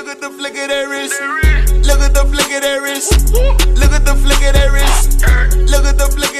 Look at the flick of their wrist. Look at the flick of their wrist. Look at the flick of their wrist. Look at the flick of